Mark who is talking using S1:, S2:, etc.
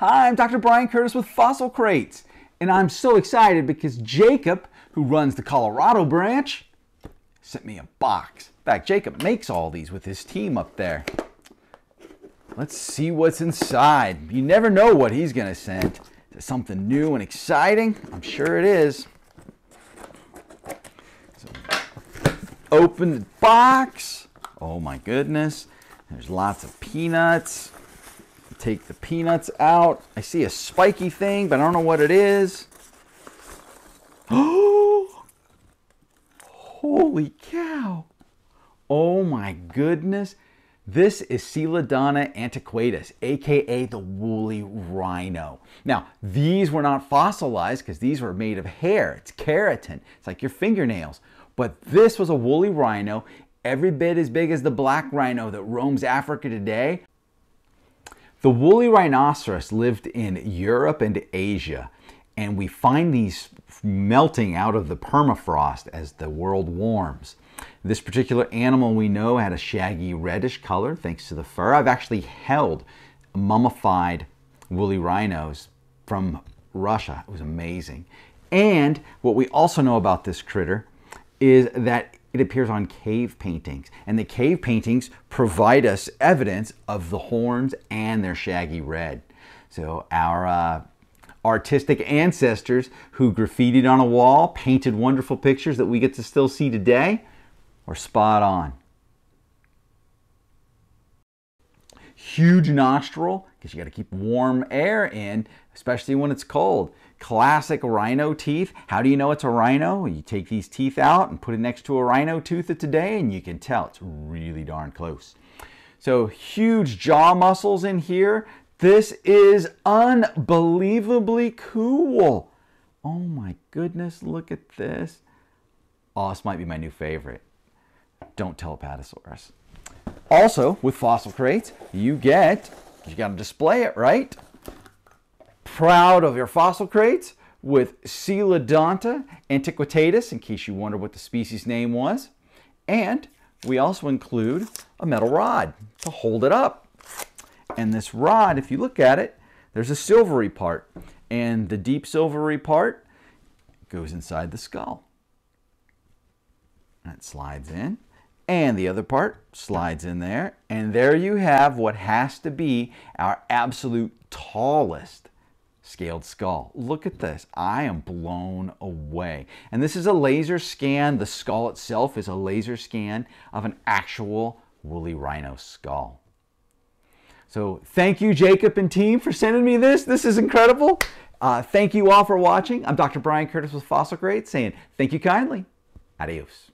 S1: Hi, I'm Dr. Brian Curtis with Fossil Crates, and I'm so excited because Jacob, who runs the Colorado branch, sent me a box. In fact, Jacob makes all these with his team up there. Let's see what's inside. You never know what he's going to send. Is it something new and exciting? I'm sure it is. So, open the box. Oh my goodness. There's lots of peanuts take the peanuts out. I see a spiky thing, but I don't know what it is. Holy cow. Oh my goodness. This is Coelodonta antiquatus, aka the woolly rhino. Now, these were not fossilized because these were made of hair. It's keratin. It's like your fingernails. But this was a woolly rhino, every bit as big as the black rhino that roams Africa today. The woolly rhinoceros lived in Europe and Asia, and we find these melting out of the permafrost as the world warms. This particular animal we know had a shaggy reddish color thanks to the fur. I've actually held mummified woolly rhinos from Russia. It was amazing. And what we also know about this critter is that it appears on cave paintings. And the cave paintings provide us evidence of the horns and their shaggy red. So our uh, artistic ancestors who graffitied on a wall, painted wonderful pictures that we get to still see today, were spot on. Huge nostril, because you got to keep warm air in, especially when it's cold classic rhino teeth. How do you know it's a rhino? You take these teeth out and put it next to a rhino tooth of today and you can tell it's really darn close. So huge jaw muscles in here. This is unbelievably cool. Oh my goodness, look at this. Oh, this might be my new favorite. Don't tell Apatosaurus. Also, with fossil crates, you get, you got to display it, right? proud of your fossil crates with Coelodonta antiquitatis, in case you wonder what the species name was. And we also include a metal rod to hold it up. And this rod, if you look at it, there's a silvery part. And the deep silvery part goes inside the skull. It slides in. And the other part slides in there. And there you have what has to be our absolute tallest scaled skull. Look at this. I am blown away. And this is a laser scan. The skull itself is a laser scan of an actual woolly rhino skull. So thank you, Jacob and team, for sending me this. This is incredible. Uh, thank you all for watching. I'm Dr. Brian Curtis with Fossil Crates saying thank you kindly. Adios.